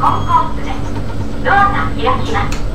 コンコースですドアが開きます。